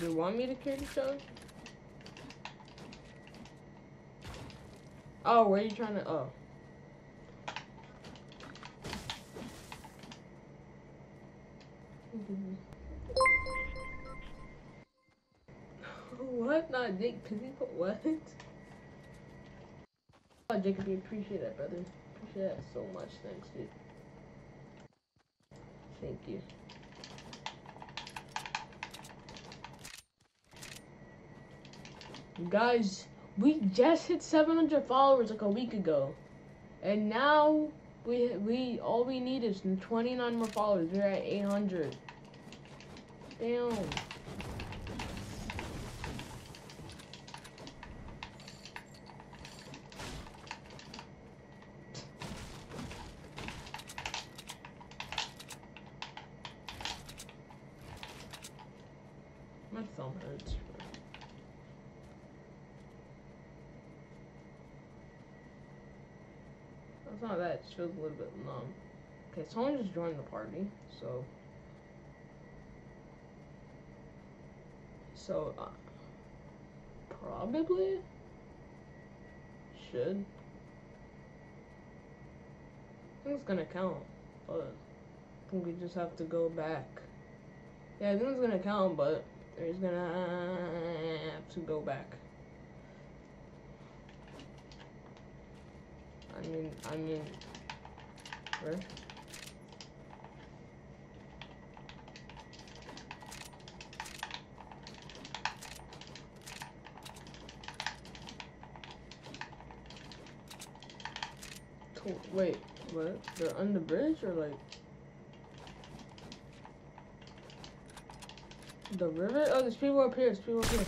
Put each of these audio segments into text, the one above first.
You want me to carry the chug? Oh, where are you trying to? Oh. what? Not Jake, cause he put what? Oh, Jacob, we appreciate that, brother. Appreciate that so much. Thanks, dude. Thank you. Guys, we just hit 700 followers like a week ago, and now we we all we need is 29 more followers. We're at 800. Damn. My thumb hurts. Not that, it feels a little bit numb. Okay, someone just joined the party, so. So, uh, probably should. I think it's gonna count, but I think we just have to go back. Yeah, I think it's gonna count, but there's gonna have to go back. I mean, I mean, where? Wait, what? They're on the bridge or like the river? Oh, there's people up here. There's people up here.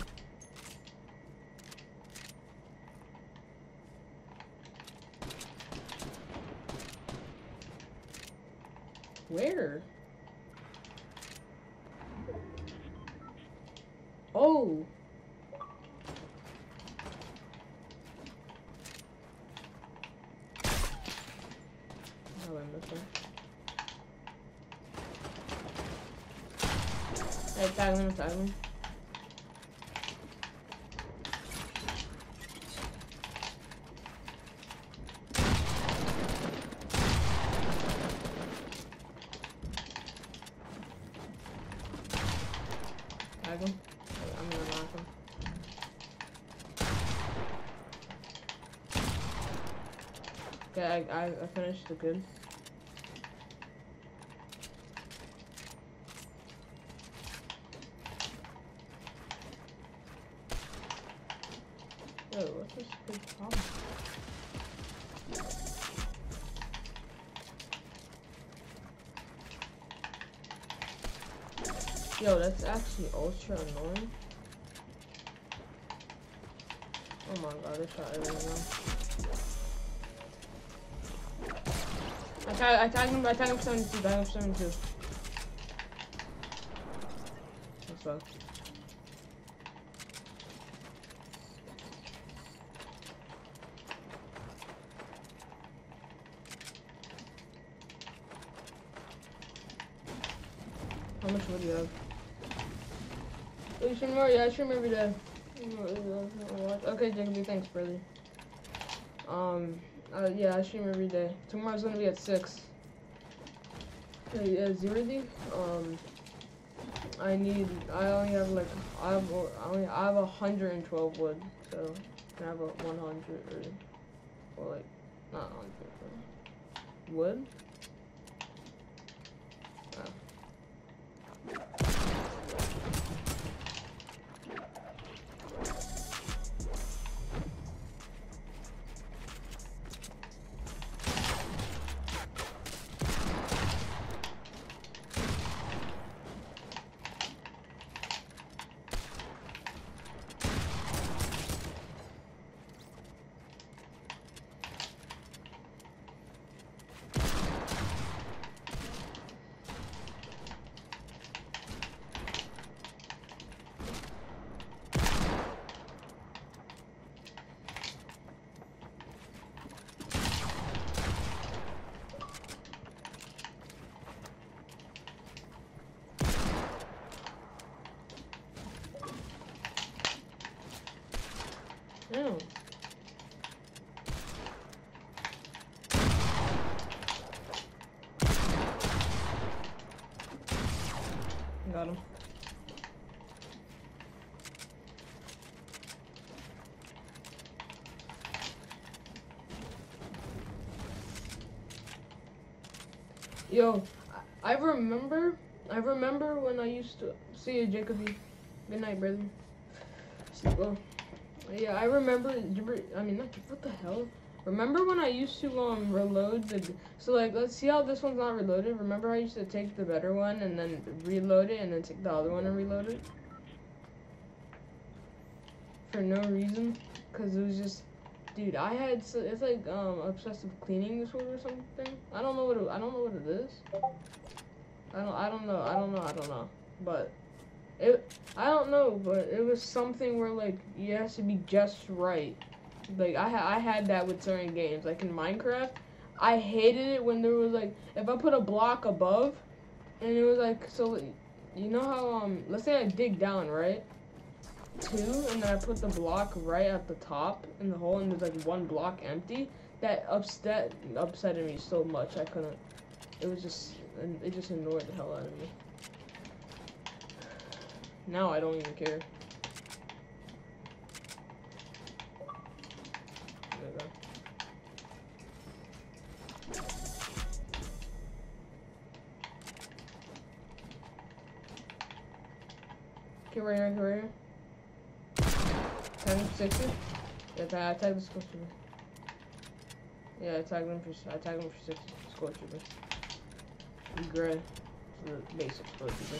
Where? Oh. Oh, I missed her. Tag him, tag him. Tag him. I'm gonna knock him. Okay, I, I, I finished the good. Yo, that's actually ultra annoying. Oh my god, they shot everyone. I tag, I tag him, I tag him 72, tag him 72. What's up? How much wood do you have? Oh, you stream more? Yeah, I stream every day. Okay, Jacoby, thanks, brother. Um, uh, yeah, I stream every day. Tomorrow's gonna be at 6. Okay, yeah, zero D. Um, I need, I only have like, I have, I only, I have 112 wood, so I have a 100 or, or like, not 100, but wood? got Yo, I remember, I remember when I used to see you, Jacoby. Good night, brother. Sleep well. Yeah, I remember. I mean, what the hell? Remember when I used to um reload the? So like, let's see how this one's not reloaded. Remember I used to take the better one and then reload it, and then take the other one and reload it for no reason, cause it was just, dude. I had it's like um obsessive cleaning disorder or something. I don't know what it, I don't know what it is. I don't I don't know I don't know I don't know, but it I don't know, but it was something where like you have to be just right. Like I I had that with certain games, like in Minecraft. I hated it when there was like if I put a block above, and it was like so. You know how um let's say I dig down right, two, and then I put the block right at the top in the hole, and there's like one block empty. That upset upset me so much I couldn't. It was just it just annoyed the hell out of me. Now I don't even care. Okay, right here, right here. For 60? Yeah, I tagged the score trooper. Yeah, I tagged him for, I tagged him for 60 score trooper. Gray. The basic score trooper.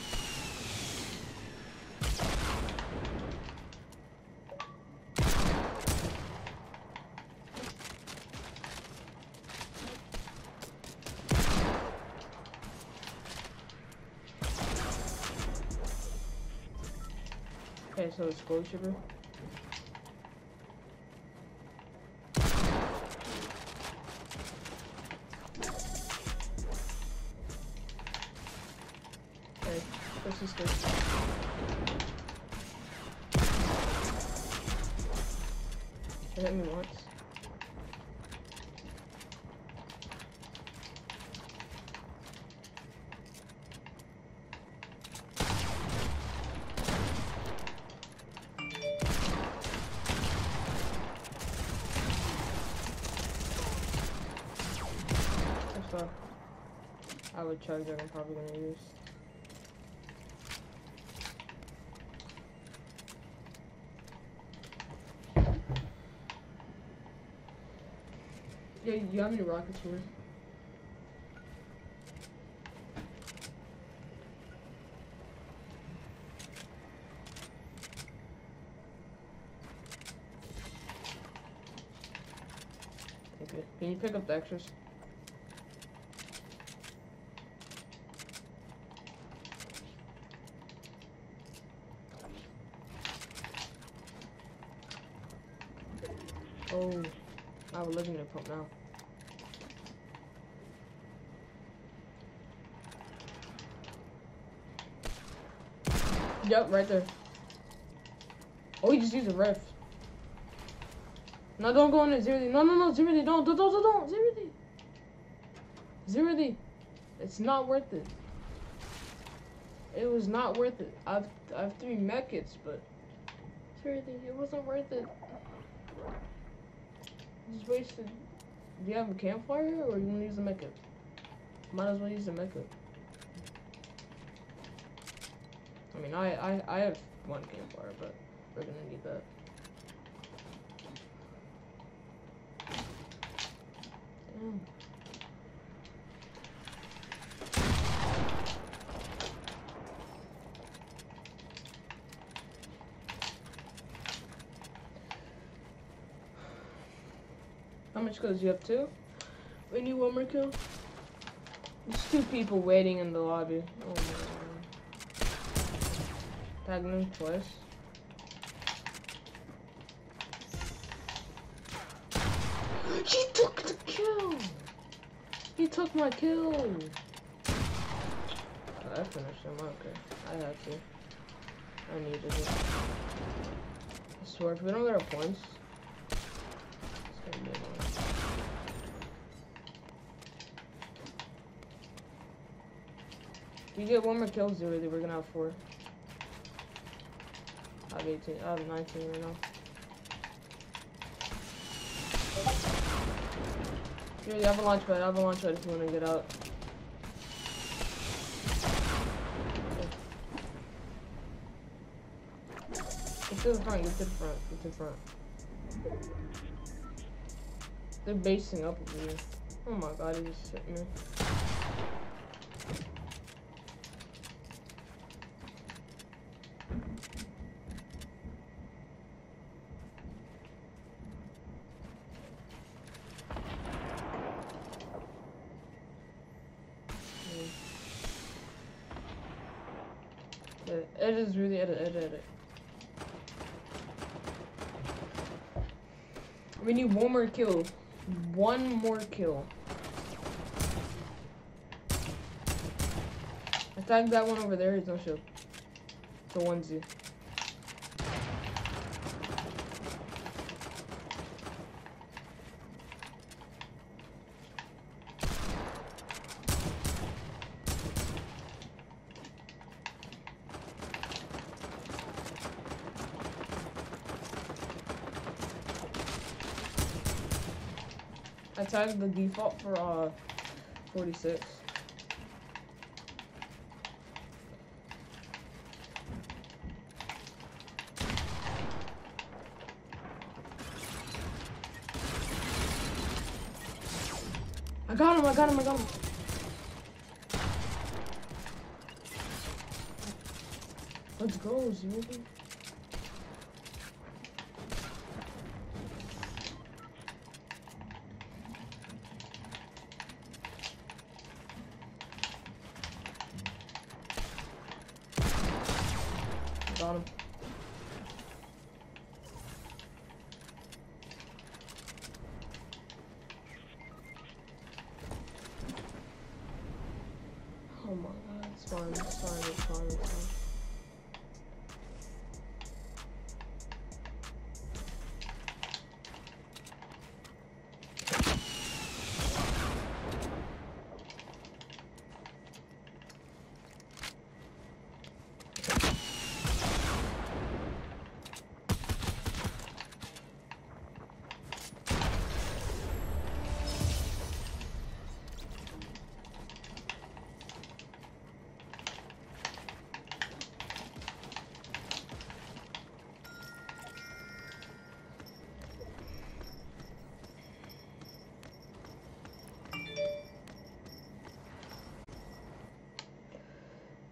Okay, so it's gold. This is good. It hit me once. I would that I'm probably gonna use. Yeah, you have any rockets for me? Okay, can you pick up the extras? Oh, I have a legendary pump now. Yep, right there. Oh, he just used a ref. No, don't go in there, zero D. No, no, no, zero D. Don't, don't, don't, don't, don't, zero D. Zero D. It's not worth it. It was not worth it. I've, I have three med kits, but zero D. It wasn't worth it. Just wasted. Do you have a campfire or you want to use the med kit? Might as well use the mech I mean, I, I, I have one campfire, but we're gonna need that. How much kills you have two? We need one more kill. There's two people waiting in the lobby. Oh. Him twice. He took the kill! He took my kill! Oh, I finished him, okay. I had to. I needed it. If we don't get our points, it's gonna be annoying. If you get one more kills, really, we're gonna have four. I have 18. I have 19 right now. Here, you have a launch pad. I have a launch pad if you want to get out. Get to the front, get to the front, get to the front. They're basing up over here. Oh my god, he just hit me. Edit is really edit, edit, edit. We need one more kill. One more kill. I tagged that one over there. He's no shield. A onesie. I tagged the default for uh 46. I got him, I got him, I got him. Let's go, Zooby. Got him. It's fine, it's fine, it's fine, it's fine.